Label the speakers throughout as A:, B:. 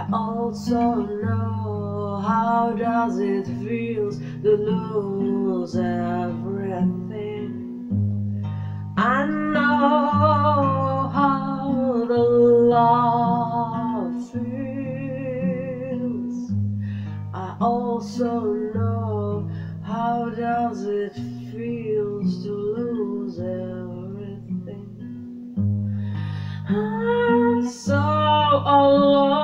A: I also know how does it feel to lose everything. I know how the love feels. I also know how does it feel to lose everything. I'm so alone,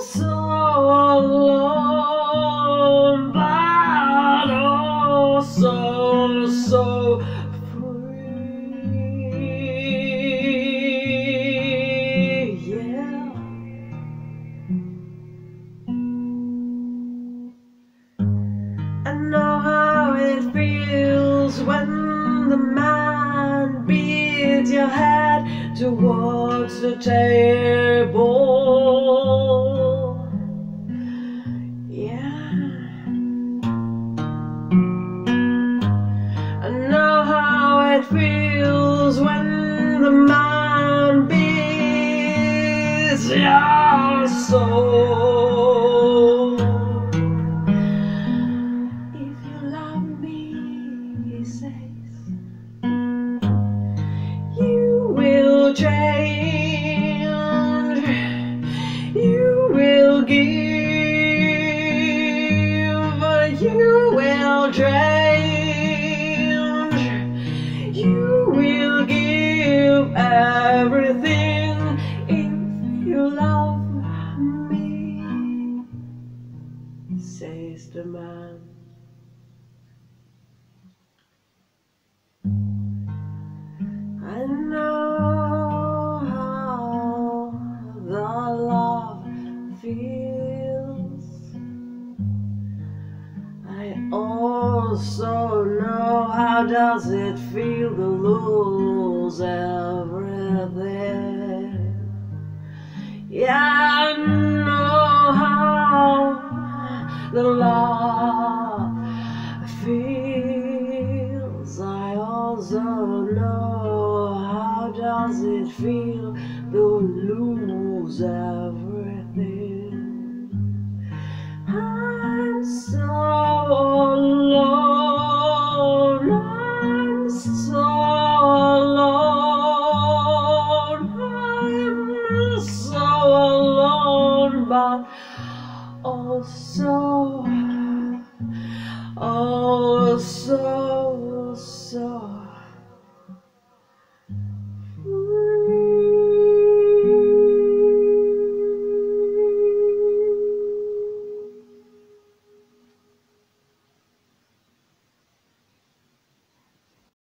A: so alone, but also so free. Yeah. I know how it feels when the man beats your head towards the table. Feels when the man beats your soul. If you love me, he says, you will change, you will give, you will change, everything if you love me, says the man. I know how the love feels. I also know how does it feel to lose everything. Yeah, I know how the love feels. I also know how does it feel to lose everything. I'm so Oh, also, also. Oh,